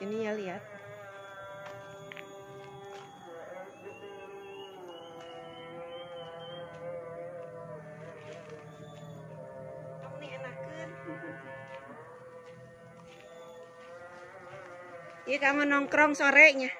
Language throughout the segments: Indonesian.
Sini ya lihat. Iya kamu nongkrong sorenya.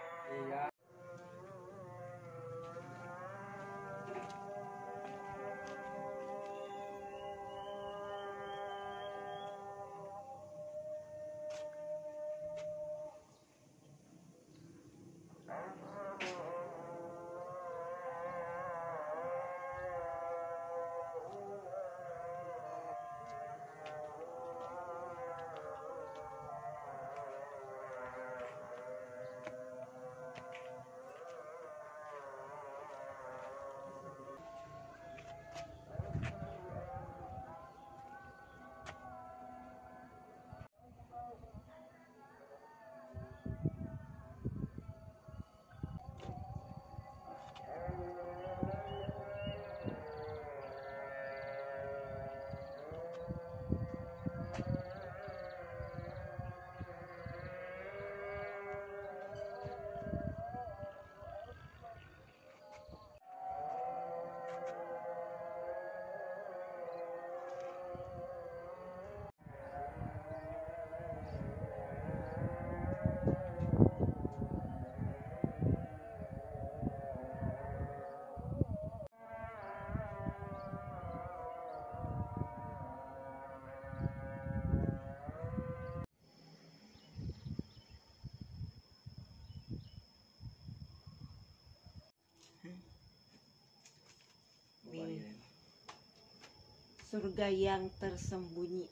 Surga yang tersembunyi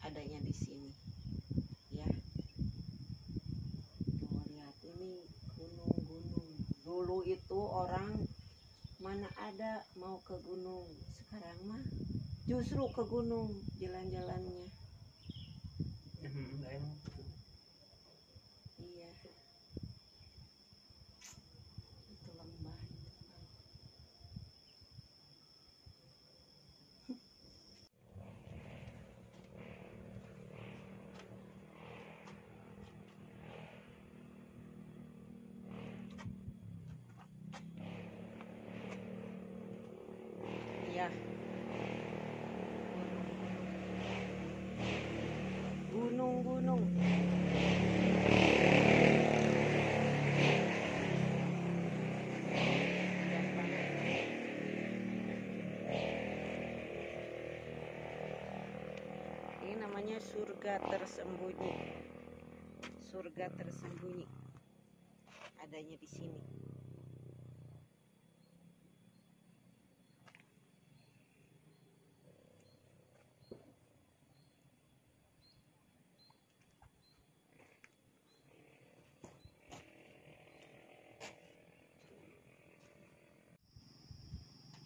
adanya di sini. Ya. Tuh lihat ini gunung-gunung. Dulu itu orang mana ada mau ke gunung. Sekarang mah justru ke gunung jalan-jalannya. Iya. Itu lembah itu. Iya. Gunung-gunung. Indah banget. Ini namanya surga tersembunyi. Surga tersembunyi. Adanya di sini.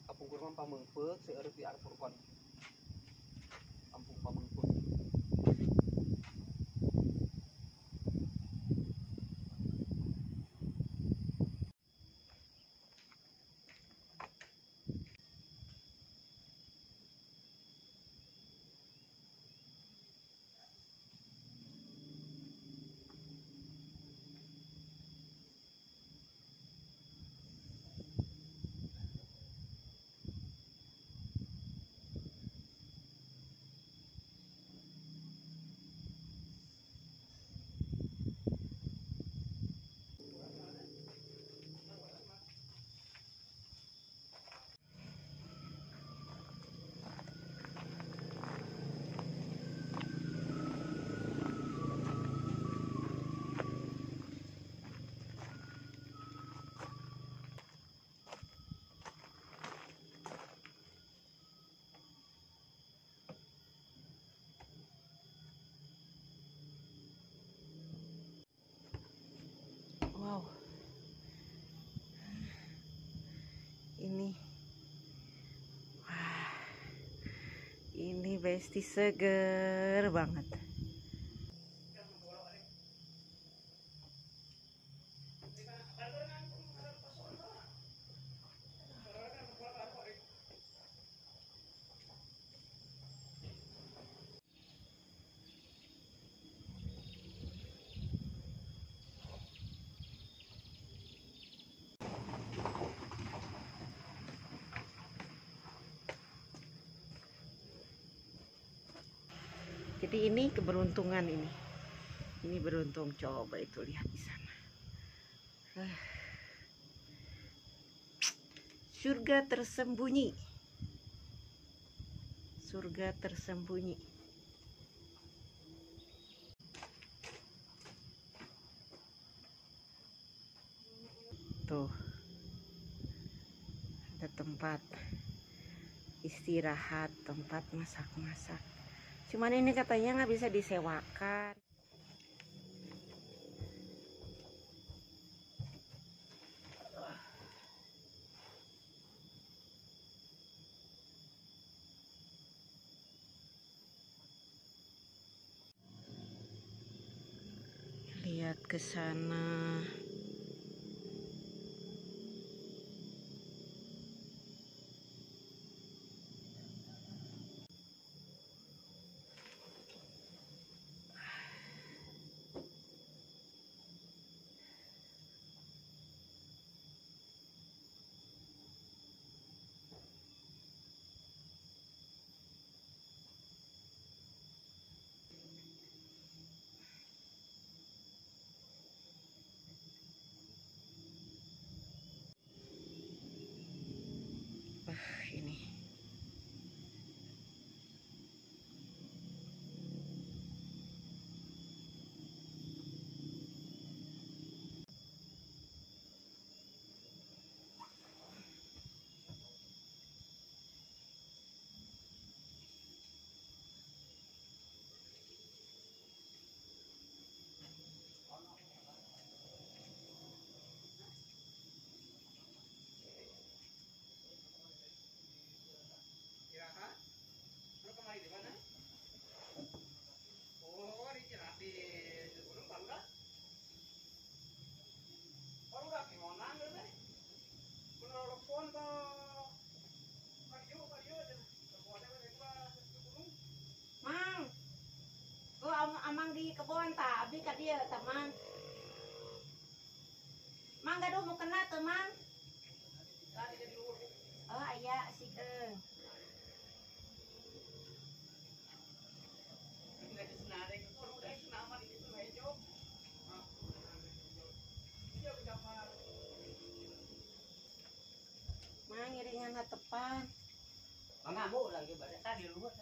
Kampung Kurman Pamengpeuk seueur Arpurkon. Ini besti seger banget. Jadi ini keberuntungan ini. Ini beruntung coba itu lihat di sana. Ah. Surga tersembunyi. Surga tersembunyi. Tuh. Ada tempat istirahat, tempat masak-masak. Cuman ini katanya nggak bisa disewakan. Lihat ke sana. Wah, ini. Kirakan? Lu kemari di mana? Oh, di Cirat di Gunung Bangga. Oh, udah gimana lu teh? Bener telepon ke Mario, Mario aja. Teleponnya ke gua ke gunung. Mang. Oh, am amang di kebun tak, abi ka dia ta, Mang. Mang gaduh mau kena tuh, Mang. Tadi jadi luhur. Oh, aya si eh. Nggak di senareng. Kalau udah senama di situ aja. Ah. Iya, udah mah. Mang iringan tepan. Mangamuk lagi pada tadi luhur.